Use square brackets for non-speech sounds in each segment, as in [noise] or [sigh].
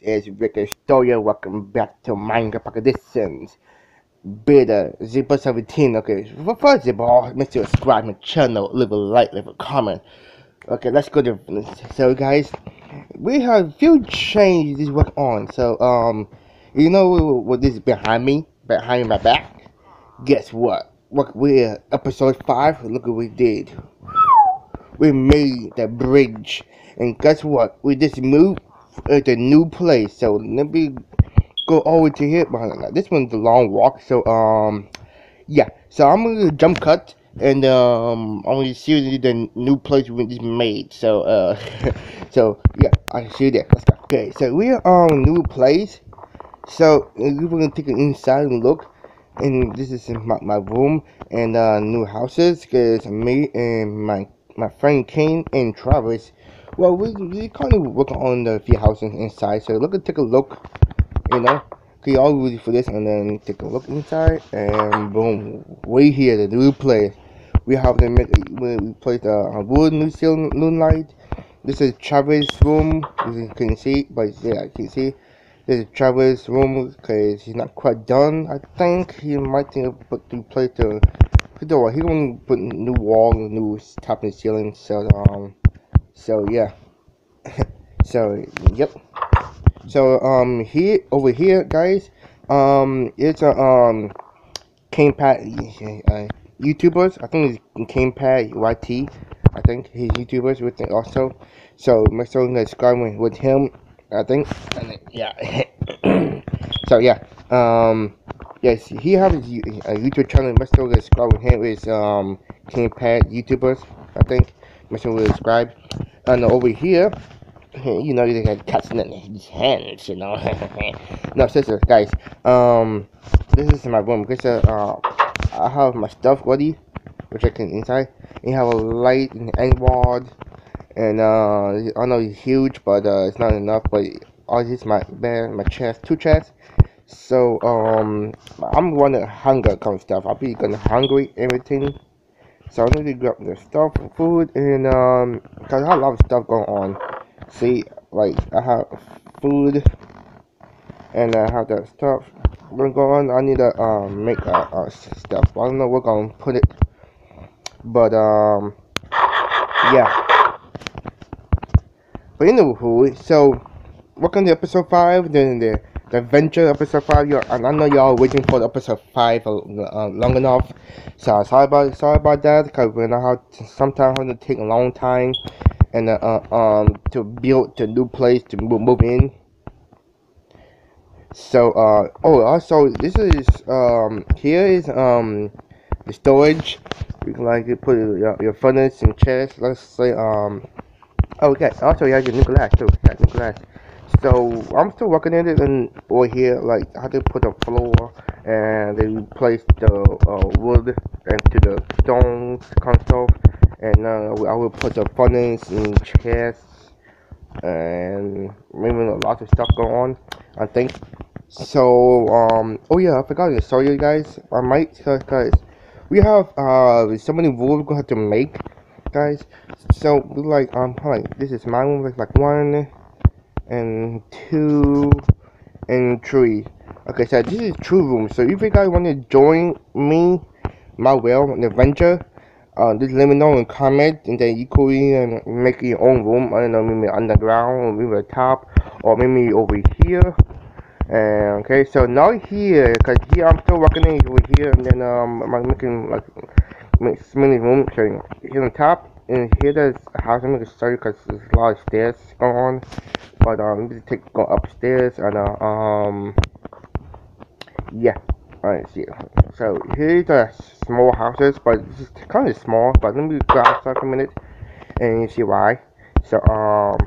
It's Rick Estorra. Welcome back to Minecraft Editions Beta 017. Okay, first of all, make sure to subscribe my channel, leave a like, leave a comment. Okay, let's go to so guys. We have a few changes work on. So um, you know what this is behind me, behind my back. Guess what? What we're episode five. Look what we did. We made the bridge, and guess what? We just moved to a new place. So let me go over to here. This one's a long walk. So um, yeah. So I'm gonna jump cut and um, I'm gonna see the new place we just made. So uh, [laughs] so yeah, I'll see you there. Let's go. Okay, so we're on a new place. So we're gonna take an inside look. And this is my, my room and uh, new houses. Cause me and my my friend Kane and Travis well, we, we kind of work on the few houses inside, so look take a look, you know. Okay, all ready for this, and then take a look inside, and boom, way here, the new place. We have the we place a wood new ceiling moonlight. This is Travis' room, as you can see, but yeah, you can see. This is Travis' room because he's not quite done. I think he might think of put to place the. He gonna put new wall, new top and ceiling, so um so yeah. [laughs] so yep. So um here over here guys, um it's a um Gamepad uh, YouTubers. I think it's Gamepad YT. I think he's YouTubers with it also. So make sure you subscribe with him. I think. And yeah. [coughs] so yeah. Um. Yes, he has a YouTube channel. Sure you subscribe with him. Is um Gamepad YouTubers. I think. Sure you subscribe. And over here, [coughs] you know, they got cats in his hands, you know. [laughs] no, seriously, guys. Um, this is my room. Because uh, I have my stuff ready, which I can inside. You have a light and end wall, and uh, I know it's huge, but uh, it's not enough. But all this my bed, my chest, two chests. So um, I'm running hunger kind of stuff. I'll be gonna hungry everything. So I need to grab the stuff, food, and um, cause I have a lot of stuff going on. See, like I have food, and I have that stuff going on. I need to um make uh, uh stuff. I don't know where I'm gonna put it, but um, yeah. But anyway, so welcome to episode five. Then the the Adventure episode 5 you and I know y'all waiting for the episode 5 uh, long enough. So sorry about sorry about that because we know how sometimes to take a long time and uh, uh, um to build the new place to move, move in. So uh oh also this is um here is um the storage. You can like put your, your furnace and chest let's say um oh okay. Also you have your new glass too. Yeah, new glass. So I'm still working in it and over here like I how to put the floor and they replace the uh, wood into the stone console and uh, I will put the furnace and chests and maybe a lot of stuff going on I think. So um oh yeah I forgot to show you guys. I might guys. We have uh so many rules gonna have to make guys so like um like this is my room with like one and two and three. Okay, so this is true room. So if you guys want to join me, my will, an adventure, uh, just let me know in comment, and then you could even make your own room. I don't know, maybe underground, or maybe the top, or maybe over here. And okay, so now here, cause here I'm still working over here, and then um, I'm making like many rooms. So here on top, and here there's a house. I'm gonna show you because there's a lot of stairs going on. But um, let me take go upstairs and uh, um, yeah. Alright, see. So here's the small houses, but it's kind of small. But let me go outside for a minute, and you see why. So um,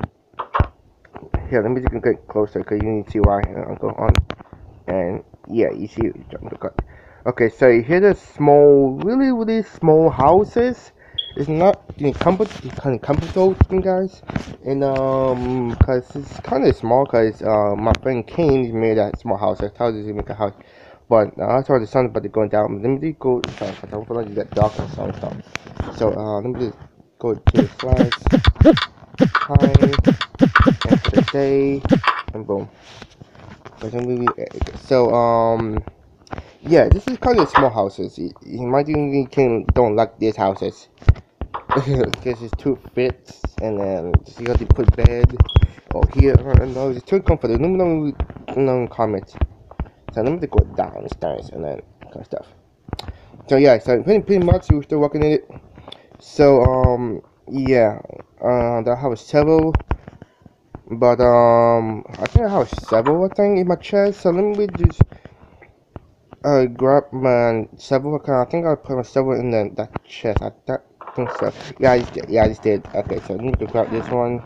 here let me just get closer because you need to see why. I'll go on, and yeah, you see, jump the cut. Okay, so here's the small, really, really small houses it's not you know, kind of comfortable me guys and um because it's kind of small because uh, my friend Kane made that small house I told you to make a house but uh, I saw the sun about to go down. Let me go. Sorry, I don't feel like that dark sun stuff. So uh, let me just go to the slides. Hi, and for the day, and boom. So um, yeah, this is kind of small houses. You, you think don't like these houses because it's too fits and then you got to put bed or here. and don't. It's too comfortable. Know in the comments. So let me go downstairs and then kind of stuff. So yeah, so pretty, pretty much we're still working in it. So um yeah, uh, I have several, but um I think I have several I think in my chest. So let me just uh grab my several. I think I put my several in the that chest. I that think so. Yeah, I just. Yeah, I just did. Okay, so I need to grab this one.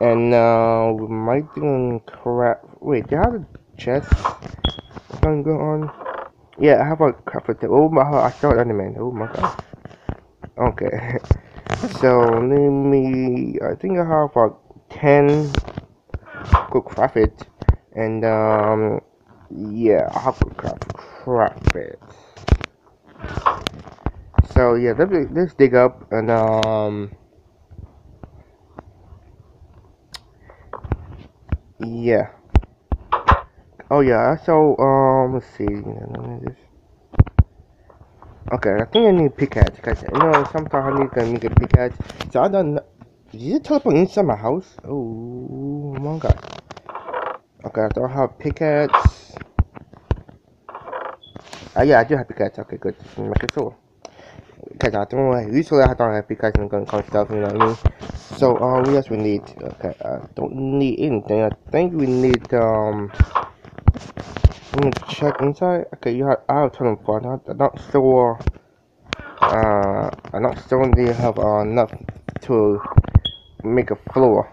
And uh, we might do crap. Wait, do I have a chest? What's going on? Yeah, I have a crap it. Oh my god, I saw it man. Oh my god. Okay. [laughs] so let me. I think I have about ten. Go craft it. And um, yeah, I have to craft craft. So yeah, let's, let's dig up and um yeah. Oh yeah, so um let's see. Okay, I think I need pickaxe because you know sometimes I need to make a pickaxe. So I don't. Did you teleport inside my house? Oh my god. Okay, I don't have pickaxe. Ah yeah, I do have pickaxe. Okay, good. Make it so because I don't usually I don't have because I'm gonna come stuff, you know what I mean? So uh what else we need? Okay, I don't need anything. I think we need um I'm check inside. Okay, you have I have a ton of fun. I'm not sure uh I'm not sure they have uh, enough to make a floor.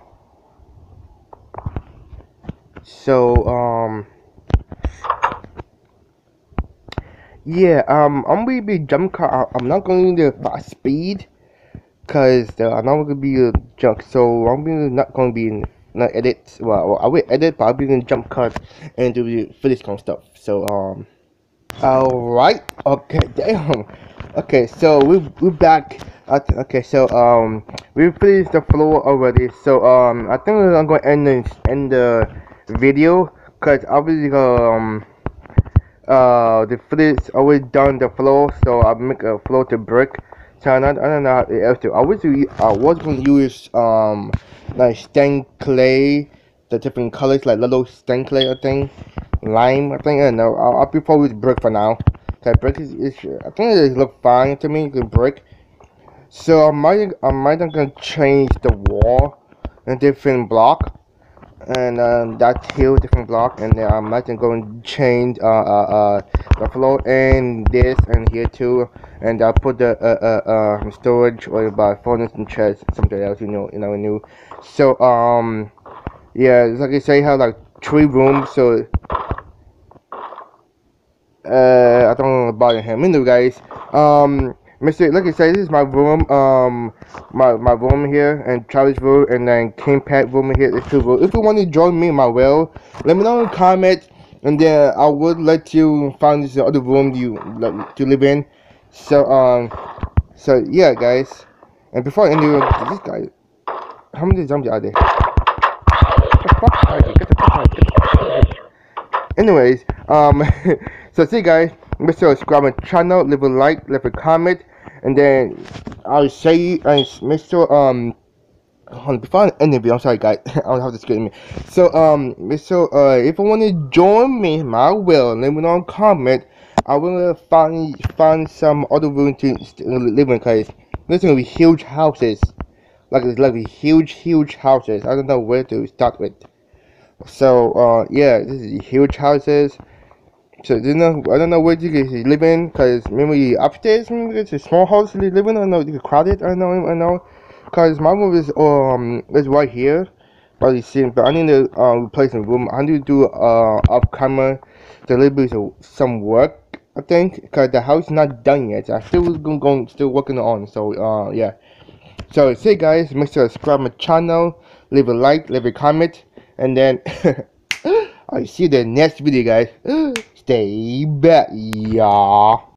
So um Yeah, um, I'm gonna be jump car. I'm not going to fast speed, cause I'm not gonna be a junk. So I'm not gonna be in not edit. Well, well I will edit, but I'll be in jump cut and do the finish kind of stuff. So um, all right, okay, [laughs] damn. Okay, so we we're back. okay, so um, we finished the floor already. So um, I think I'm gonna end the end the video, cause obviously um uh the flit's always done the floor so I make a floor to brick so I don't, I don't know how to I was I was gonna use um like stained clay the different colors like little stained clay I think. Lime I think I don't know. I'll, I'll prefer with brick for now. Okay brick is, is I think it look fine to me good brick so I might I might not gonna change the wall in different block and um, that hill different block and then I'm going to change uh, uh, uh, the floor in this and here too. And I'll put the uh, uh, uh, storage or by furnace and chest something else you know you know new. So um yeah like I say have like three rooms so uh I don't want to bother him. Anyway guys um Mr. Like I said, this is my room, um, my my room here, and Travis room, and then King Pet room here. Is two. If you want to join me in my well, let me know in the comment, and then I would let you find this other room you like to live in. So um, so yeah, guys, and before I end this guy, how many zombies are there? Get the fuck out! Get the fuck out! Anyways, um, [laughs] so see you guys. Make sure to subscribe my channel, leave a like, leave a comment, and then I'll say and make sure um before I end the video, I'm sorry guys, [laughs] I don't have to scream me. So um so uh if you want to join me, I will let me know in comment. I will find find some other room to live in because there's gonna be huge houses. Like it's like huge huge houses. I don't know where to start with. So uh yeah, this is huge houses. So you know, I don't know where you guys live in, cause maybe upstairs, maybe it's a small house you live in. I know, can crowded. I know, I know, cause my room is um is right here, but see, but I need to uh, replace the room. I need to do uh camera, little bit of some work. I think, cause the house is not done yet. I still going, still working on. So uh yeah. So say guys, make sure to subscribe my channel, leave a like, leave a comment, and then [laughs] I'll see you in the next video, guys. [gasps] Stay back, y'all.